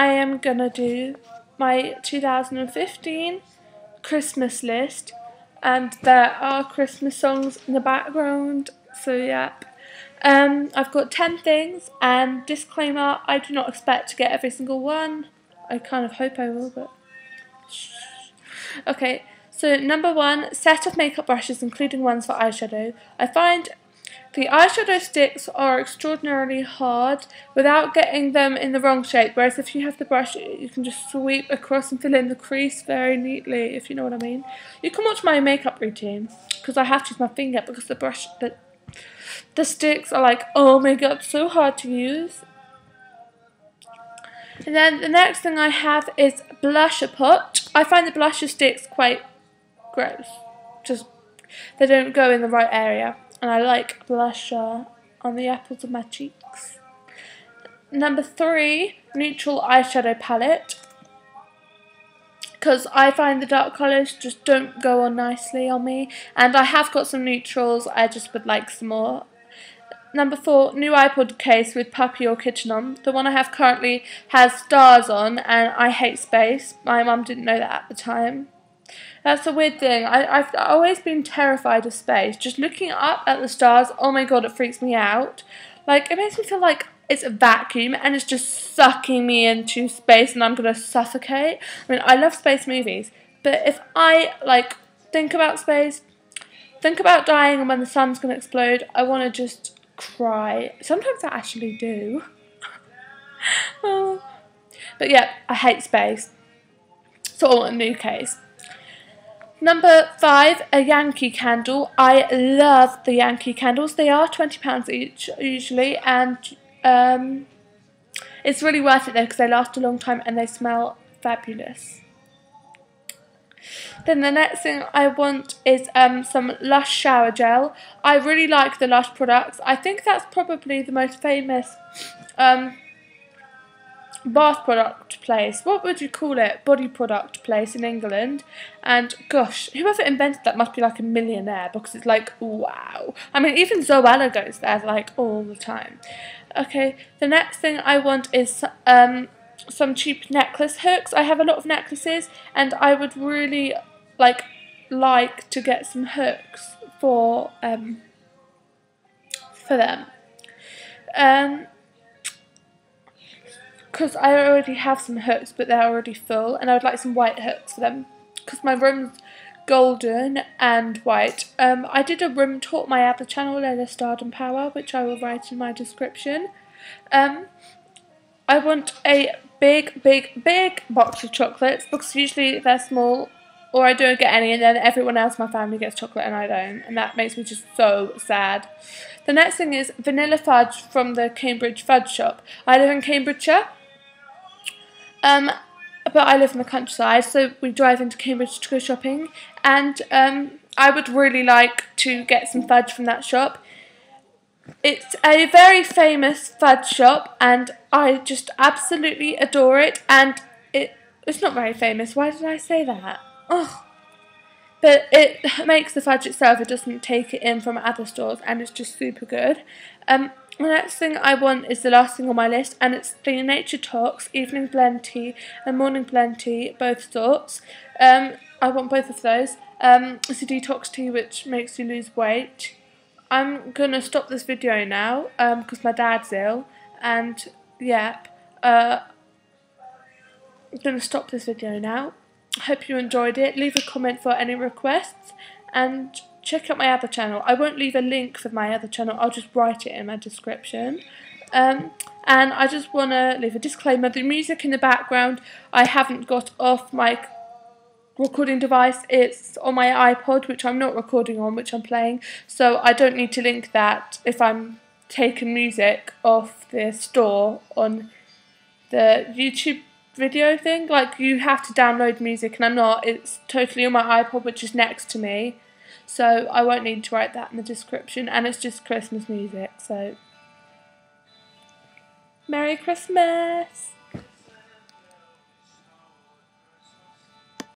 I am gonna do my 2015 Christmas list and there are Christmas songs in the background so yep. Um, I've got 10 things and disclaimer I do not expect to get every single one. I kind of hope I will but okay so number one set of makeup brushes including ones for eyeshadow. I find the eyeshadow sticks are extraordinarily hard without getting them in the wrong shape, whereas if you have the brush, you can just sweep across and fill in the crease very neatly, if you know what I mean. You can watch my makeup routine, because I have to use my finger, because the brush, the, the sticks are like, oh my god, so hard to use. And then the next thing I have is blusher pot. I find the blusher sticks quite gross. Just, they don't go in the right area and I like blusher on the apples of my cheeks. Number three, neutral eyeshadow palette. Because I find the dark colours just don't go on nicely on me. And I have got some neutrals, I just would like some more. Number four, new iPod case with Puppy or Kitten on. The one I have currently has stars on and I hate space. My mum didn't know that at the time. That's a weird thing. I, I've always been terrified of space. Just looking up at the stars, oh my god, it freaks me out. Like, it makes me feel like it's a vacuum and it's just sucking me into space and I'm going to suffocate. I mean, I love space movies, but if I, like, think about space, think about dying and when the sun's going to explode, I want to just cry. Sometimes I actually do. oh. But yeah, I hate space. So I want a new case. Number five, a Yankee candle. I love the Yankee candles. They are £20 each usually and um, it's really worth it though because they last a long time and they smell fabulous. Then the next thing I want is um, some Lush shower gel. I really like the Lush products. I think that's probably the most famous um, bath product place. What would you call it? Body product place in England. And gosh, whoever invented that must be like a millionaire because it's like, wow. I mean, even Zoella goes there like all the time. Okay, the next thing I want is um, some cheap necklace hooks. I have a lot of necklaces and I would really like like to get some hooks for um, for them. Um, because I already have some hooks but they're already full and I would like some white hooks for them because my room's golden and white. Um, I did a room taught my other channel, Layla Stardom Power, which I will write in my description. Um, I want a big, big, big box of chocolates because usually they're small or I don't get any and then everyone else in my family gets chocolate and I don't and that makes me just so sad. The next thing is vanilla fudge from the Cambridge Fudge Shop. I live in Cambridgeshire um, but I live in the countryside, so we drive into Cambridge to go shopping, and um, I would really like to get some fudge from that shop. It's a very famous fudge shop, and I just absolutely adore it. And it it's not very famous. Why did I say that? Oh, but it makes the fudge itself. It doesn't take it in from other stores, and it's just super good. Um, the next thing I want is the last thing on my list, and it's the Nature Talks Evening Blend Tea and Morning Blend Tea, both sorts. Um, I want both of those. Um, it's a detox tea which makes you lose weight. I'm to stop this video now because um, my dad's ill, and yep, uh, I'm to stop this video now. I Hope you enjoyed it. Leave a comment for any requests, and check out my other channel. I won't leave a link for my other channel, I'll just write it in my description. Um, and I just want to leave a disclaimer, the music in the background I haven't got off my recording device, it's on my iPod which I'm not recording on, which I'm playing, so I don't need to link that if I'm taking music off the store on the YouTube video thing, like you have to download music and I'm not, it's totally on my iPod which is next to me. So I won't need to write that in the description and it's just Christmas music so Merry Christmas!